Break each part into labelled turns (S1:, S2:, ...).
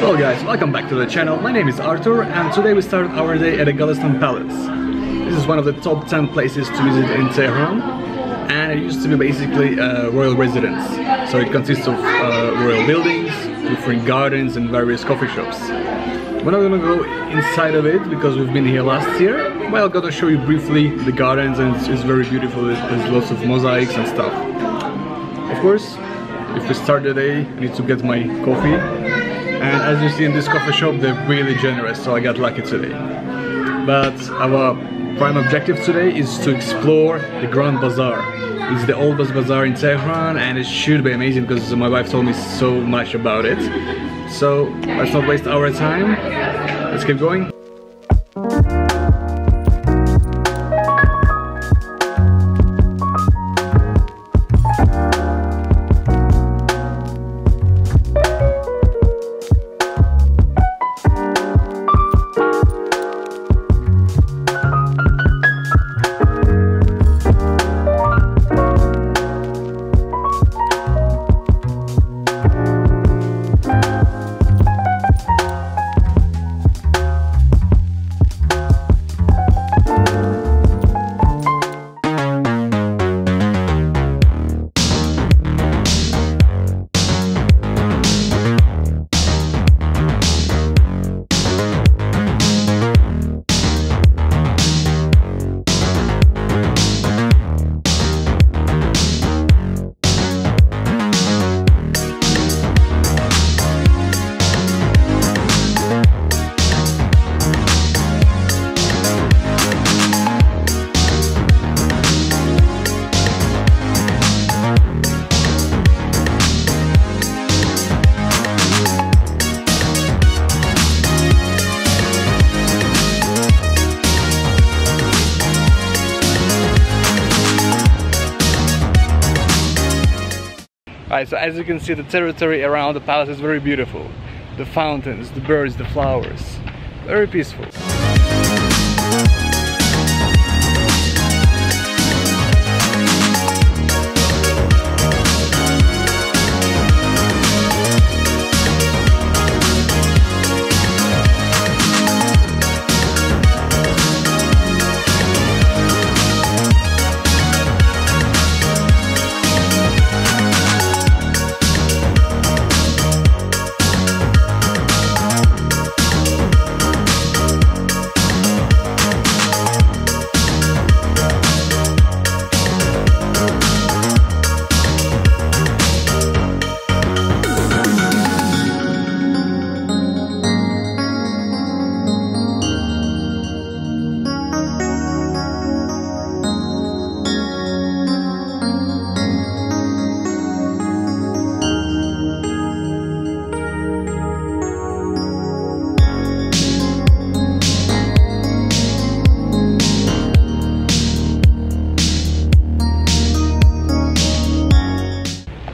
S1: Hello guys, welcome back to the channel. My name is Arthur and today we start our day at the Golestan Palace. This is one of the top 10 places to visit in Tehran and it used to be basically a royal residence. So it consists of uh, royal buildings, different gardens and various coffee shops. We're not gonna go inside of it because we've been here last year, but I'm gonna show you briefly the gardens and it's, it's very beautiful. There's lots of mosaics and stuff. Of course, if we start the day, I need to get my coffee and as you see in this coffee shop they're really generous so I got lucky today. But our prime objective today is to explore the Grand Bazaar. It's the oldest bazaar in Tehran and it should be amazing because my wife told me so much about it. So let's not waste our time. Let's keep going Alright, so as you can see the territory around the palace is very beautiful. The fountains, the birds, the flowers. Very peaceful.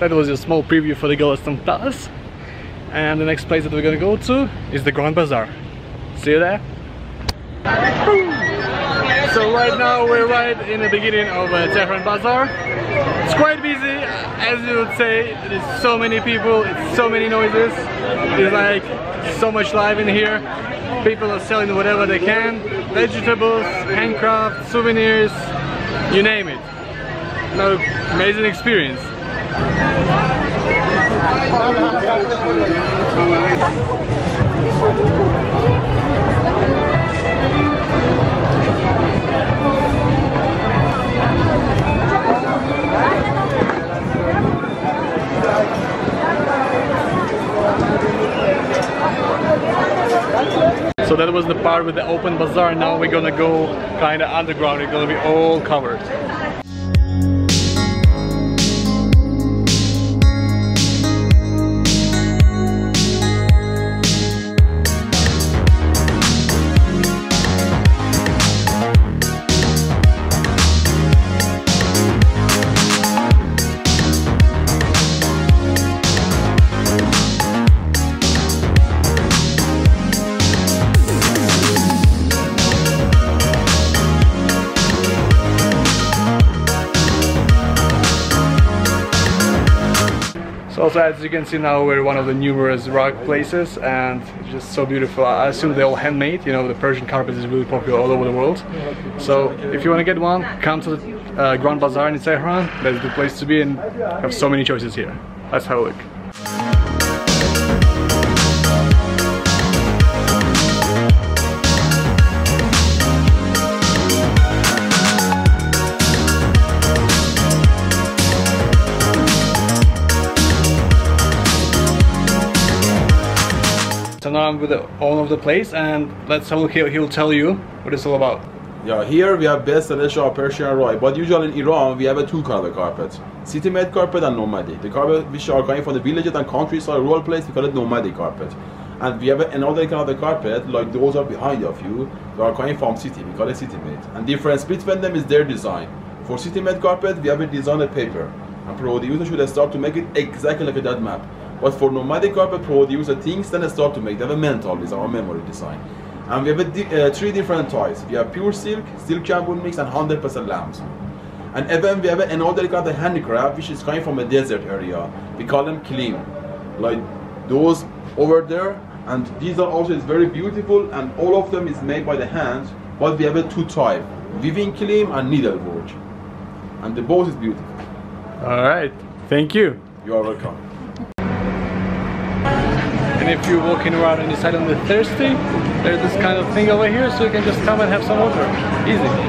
S1: That was a small preview for the Golestan Palace. And the next place that we're gonna go to is the Grand Bazaar. See you there. So right now we're right in the beginning of uh, Tehran Bazaar. It's quite busy, as you would say. There's so many people, it's so many noises. There's like so much life in here. People are selling whatever they can. Vegetables, handcraft, souvenirs, you name it. No amazing experience. So that was the part with the open bazaar. Now we're gonna go kind of underground. It's gonna be all covered. As you can see now, we're one of the numerous rock places, and just so beautiful. I assume they're all handmade. You know, the Persian carpet is really popular all over the world. So, if you want to get one, come to the uh, Grand Bazaar in Tehran. That's the place to be, and have so many choices here. Let's have a look. So with the owner of the place and let's have a look here. He'll tell you what it's all about.
S2: Yeah, here we have best selection of Persian rye, but usually in Iran we have a two color carpet. City-made carpet and nomadic. The carpet which are coming from the villages and countryside rural place, we call it nomadic carpet. And we have another kind of carpet, like those are behind of you, they are coming from city, we call it city-made. And difference between them is their design. For city-made carpet, we have a design of paper. And producer should start to make it exactly like that map. But for nomadic carpet producer, things then start to make, have a mental design or memory design. And we have di uh, three different types. We have pure silk, silk jambon mix, and 100% lambs. And even we have another kind of handicraft, which is coming from a desert area. We call them kilim. Like those over there. And these are also is very beautiful, and all of them is made by the hand. But we have a two type, weaving kilim and needlework. And the both is beautiful.
S1: All right, thank you.
S2: You are welcome.
S1: And if you're walking around and decide on the thirsty, there's this kind of thing over here, so you can just come and have some water. Easy.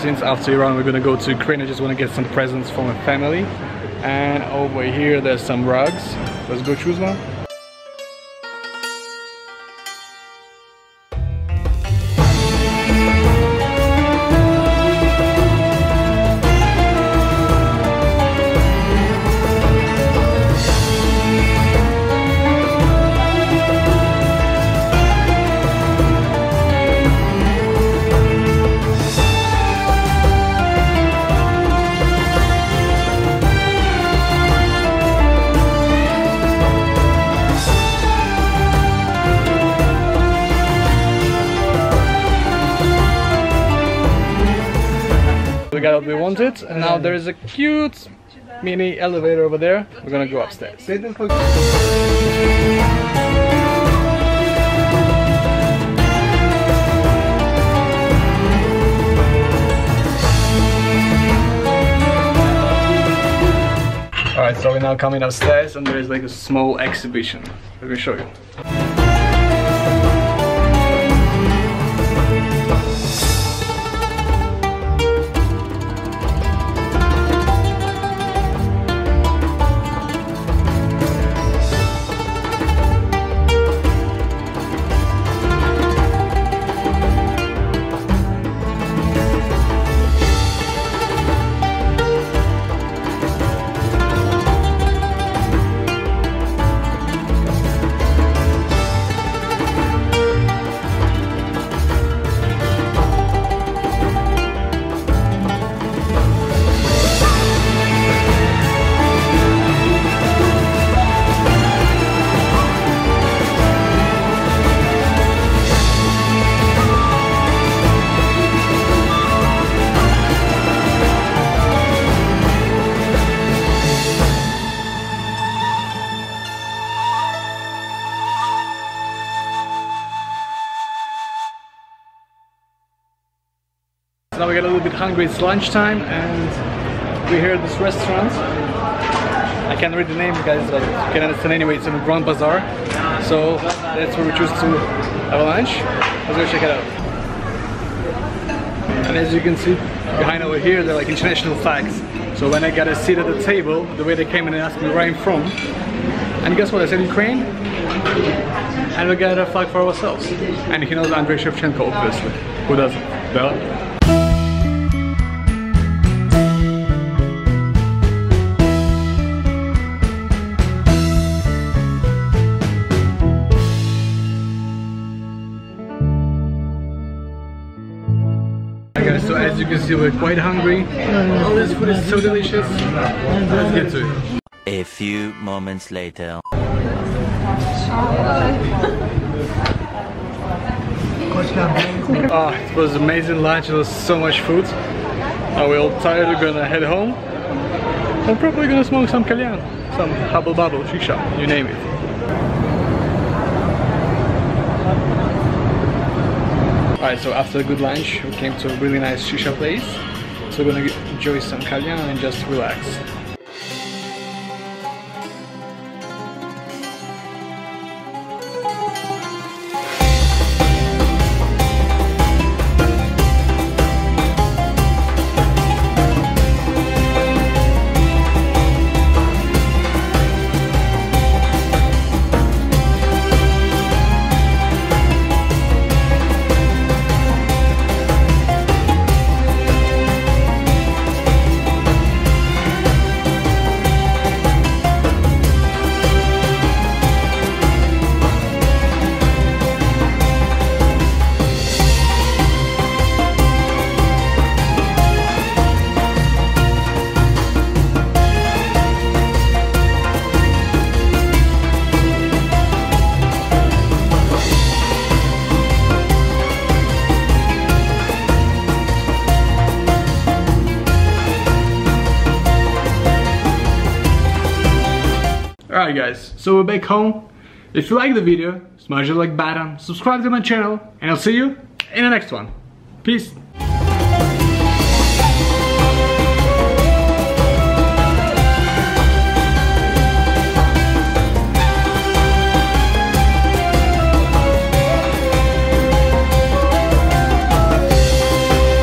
S1: Since after Iran we're gonna go to Ukraine, I just wanna get some presents for my family. And over here there's some rugs. Let's go choose one. What we wanted, and now there is a cute mini elevator over there. We're gonna go upstairs. Alright, so we're now coming upstairs and there is like a small exhibition. Let me show you. Hungry, it's lunchtime and we're here at this restaurant. I can't read the name guys, but you can understand anyway, it's in the Grand Bazaar. So that's where we choose to have a lunch. Let's go check it out. And as you can see behind over here, they're like international flags. So when I got a seat at the table, the way they came in and asked me where I'm from, and guess what, I said Ukraine, and we got a flag for ourselves. And he knows Andrei Shevchenko, obviously. Who doesn't? Bella? So as you can we're quite hungry. All this food is so delicious. Let's get to it.
S3: A few moments later.
S1: Oh, it was amazing lunch. It was so much food. Now we're all tired. We're gonna head home. I'm probably gonna smoke some kalyan, some hubble bubble, shisha, you name it. Alright, so after a good lunch, we came to a really nice shisha place. So we're gonna enjoy some kalyan and just relax. Alright guys, so we're back home. If you like the video, smash the like button, subscribe to my channel, and I'll see you in the next one. Peace!